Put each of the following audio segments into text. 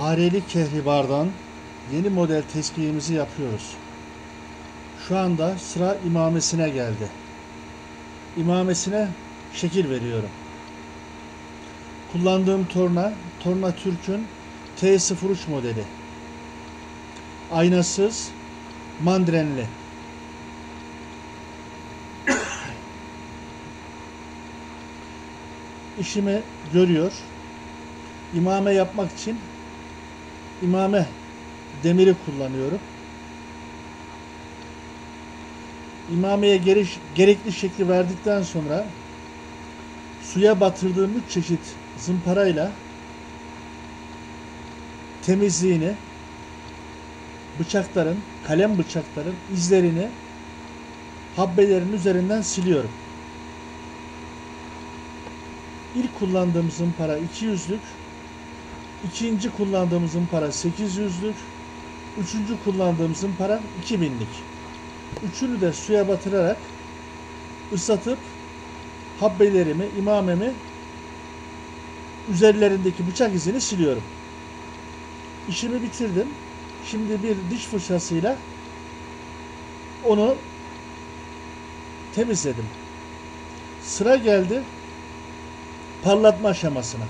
Hareli kehribardan yeni model tespihimizi yapıyoruz. Şu anda sıra imamesine geldi. İmamesine şekil veriyorum. Kullandığım torna, Torna Türk'ün T03 modeli. Aynasız, mandrenli. İşimi görüyor. İmame yapmak için imame demiri kullanıyorum. İmameye geriş, gerekli şekli verdikten sonra suya batırdığım üç çeşit zımparayla temizliğini bıçakların, kalem bıçakların izlerini habbelerin üzerinden siliyorum. İlk kullandığım zımpara 200'lük, ikinci kullandığım zımpara 800'lük, üçüncü kullandığım zımpara 2000'lik. Üçünü de suya batırarak ıslatıp habbelerimi, imamemi üzerlerindeki bıçak izini siliyorum. İşimi bitirdim. Şimdi bir diş fırçasıyla onu temizledim. Sıra geldi parlatma aşamasına.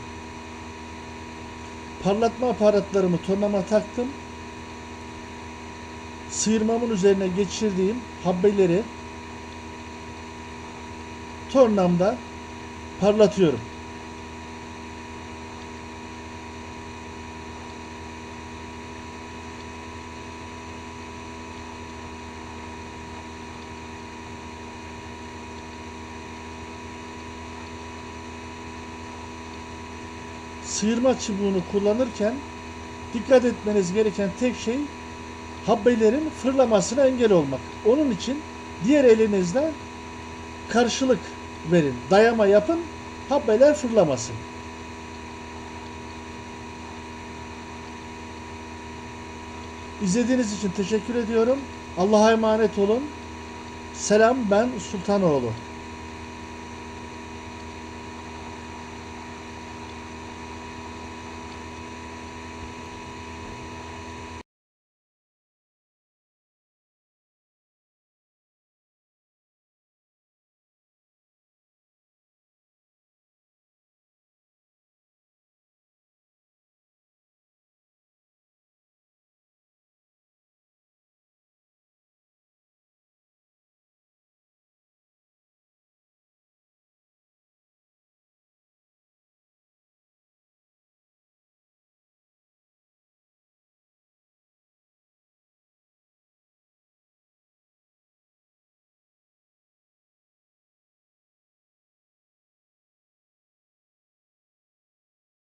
Parlatma aparatlarımı tornama taktım. Sıyırmamın üzerine geçirdiğim habbeleri tornamda parlatıyorum. Sıyırma çubuğunu kullanırken dikkat etmeniz gereken tek şey habbelerin fırlamasına engel olmak. Onun için diğer elinizle karşılık verin. Dayama yapın. Habbeler fırlamasın. İzlediğiniz için teşekkür ediyorum. Allah'a emanet olun. Selam ben Sultanoğlu.